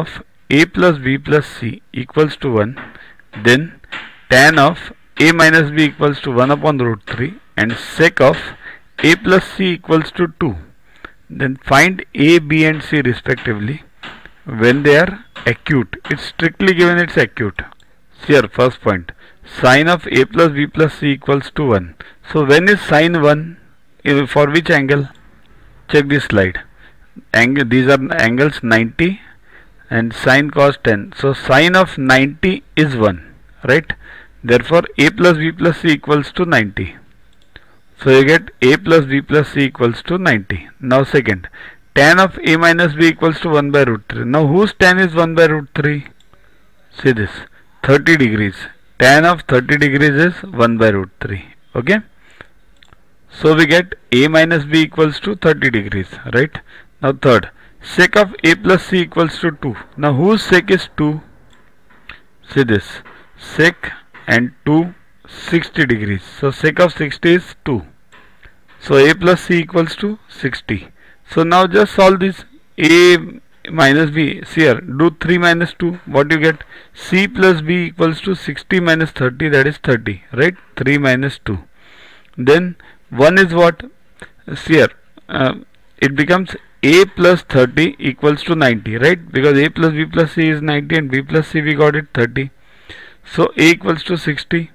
of a plus b plus c equals to 1 then tan of a minus b equals to 1 upon root 3 and sec of a plus c equals to 2 then find a b and c respectively when they are acute. It's strictly given it's acute. Here first point. Sine of a plus b plus c equals to 1 so when is sine 1 eh, for which angle? Check this slide. Angle these are angles 90 and sine cos 10 so sine of 90 is 1 right? Therefore a plus b plus c equals to 90 so you get a plus b plus c equals to 90 now second. Tan of a minus b equals to 1 by root 3 now whose tan is 1 by root 3 see this. 30 degrees. Tan of 30 degrees is 1 by root 3 okay? So we get a minus b equals to 30 degrees right? Now third sec of a plus c equals to 2 now whose sec is 2 see this. Sec and 2 60 degrees. So sec of 60 is 2 so a plus c equals to 60 so now just solve this a minus b. Here do 3 minus 2 what you get? C plus b equals to 60 minus 30 that is 30 right? 3 minus 2 then 1 is what? Here uh, it becomes a plus 30 equals to 90 right? Because a plus b plus c is 90 and b plus c we got it 30 so a equals to 60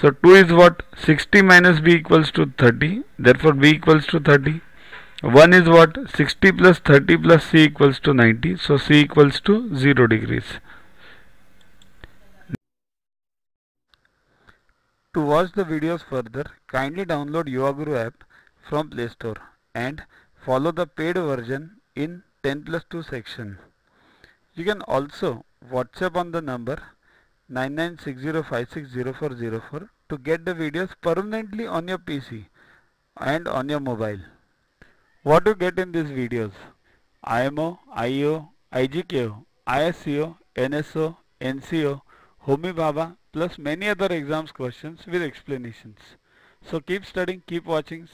so 2 is what? 60 minus b equals to 30 therefore b equals to 30 1 is what? 60 plus 30 plus c equals to 90 so c equals to 0 degrees. To watch the videos further kindly download Yuva app from Play Store and follow the paid version in 10 plus 2 section. You can also WhatsApp on the number 9960560404 to get the videos permanently on your PC and on your mobile. What you get in these videos? IMO, IO, IGKO, ISCO, NSO, NCO, Homi Bhabha plus many other exams questions with explanations. So keep studying, keep watching.